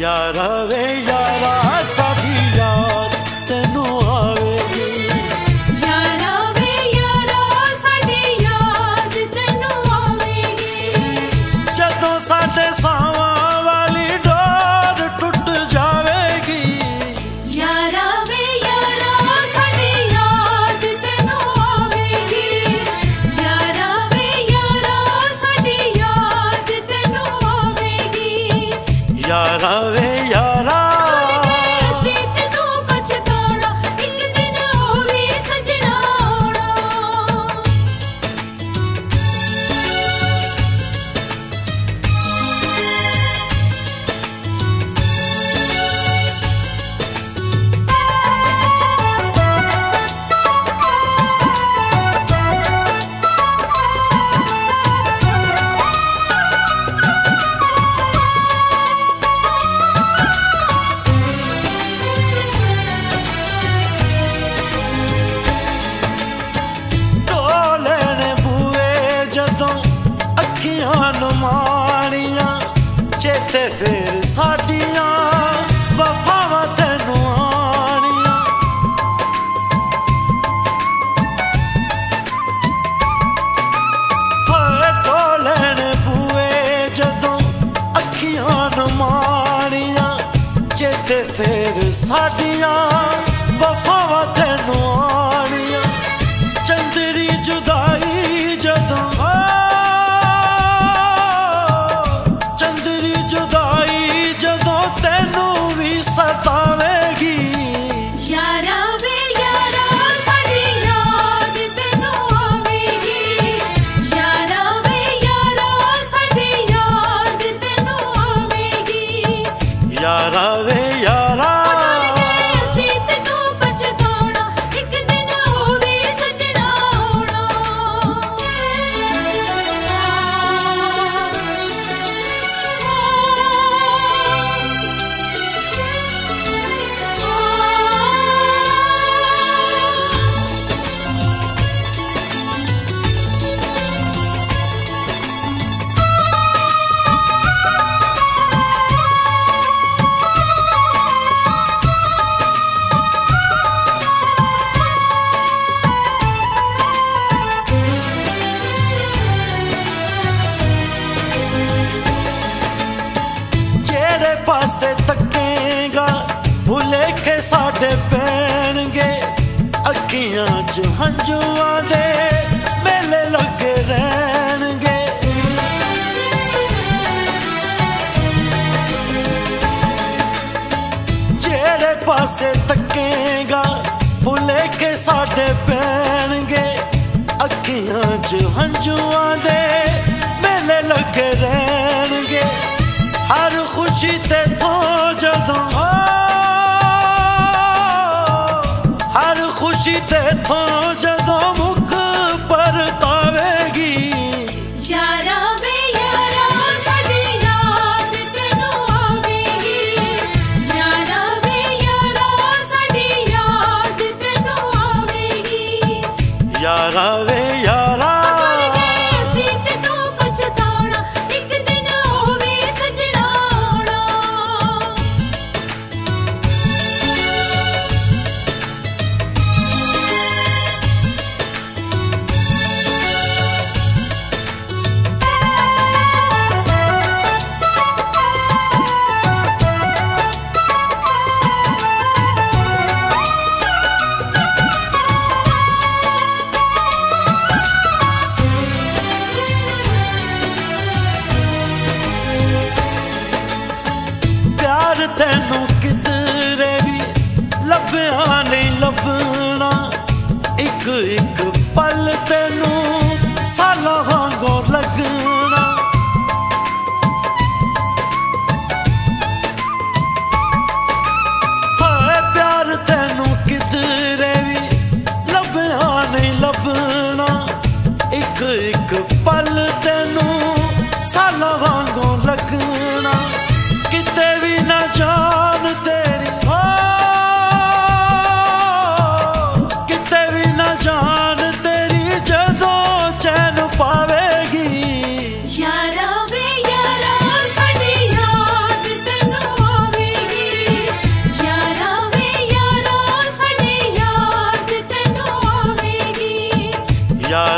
யாராவே ave yara ਸਾਡੀਆਂ ਵਫਾਵਾਂ ਤੈਨੂੰ ਆਣੀਆਂ ਚੰਦਰੀ ਜੁਦਾਈ ਜਦੋਂ ਚੰਦਰੀ ਜੁਦਾਈ ਜਦੋਂ ਤੈਨੂੰ ਵੀ ਸਤਾਵੇਗੀ ਯਾਰਾ ਵੇ ਯਾਰਾ ਸਾਡੀ ਯਾਦ ਤੈਨੂੰ ਆਵੇਗੀ। ਯਾਰਾ ਵੇ ਯਾਰਾ ਯਾਦ ਤੈਨੂੰ ਆਵੇਗੀ। ਯਾਰਾ ਤੱਕੇਗਾ, ਭੁਲੇ ਕੇ ਸਾਡੇ ਪੈਣਗੇ। ਅੱਖੀਆਂ 'ਚ ਹੰਝੂਆਂ ਦੇ ਮੇਲੇ ਲੱਗੇ ਰਹਿਣਗੇ। ਜਿਹੜੇ ਪਾਸੇ ਤੱਕੇਗਾ, ਭੁਲੇ ਕੇ ਸਾਡੇ ਪੈਣਗੇ। ਅੱਖੀਆਂ 'ਚ ਹੰਝੂਆਂ ਦੇ ਮੈਨੂੰ ਵੀ ਲੱਭਿਆ ਨਹੀਂ ਲੱਭਣਾ। ਇੱਕ ਇੱਕ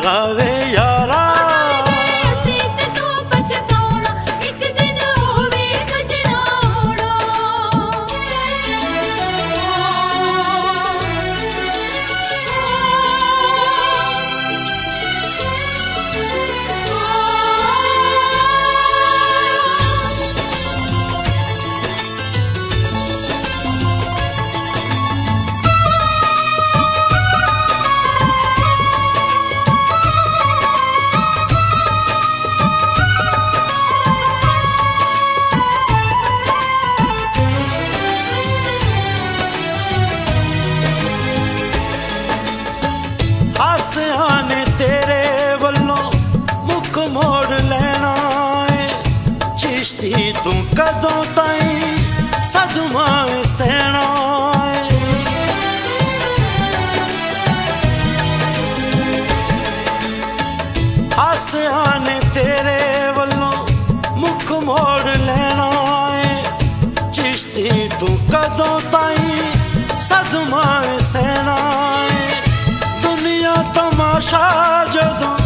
hoja ਕਦੋਂ ਤਾਈ ਸਦਮਾ ਸਹਿਣਾ ਆਸਿਆਂ ਨੇ ਤੇਰੇ ਵੱਲੋਂ ਮੁਖ ਮੋੜ ਲੈਣਾ ਏ। ਚਿਸ਼ਤੀ ਤੂੰ ਕਦੋਂ ਤਾਈ ਸਦਮਾ ਸਹਿਣਾ ਏ? ਦੁਨੀਆ ਤਮਾਸ਼ਾ ਜਦੋਂ